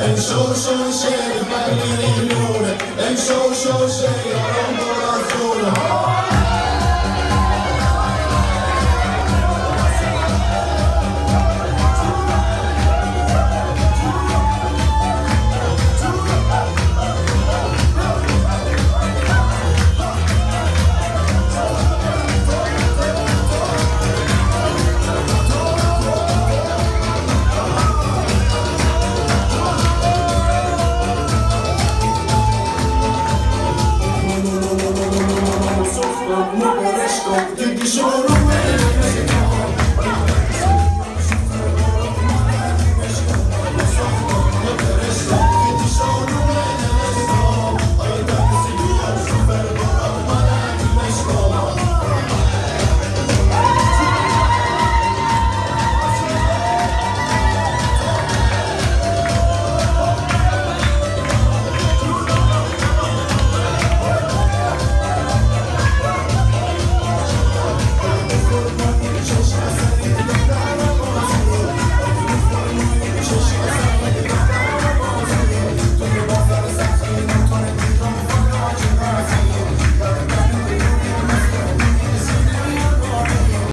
En zo, zo, zeg ik, maar niet in de En zo, zo, ik, Mogoresco, you disorder.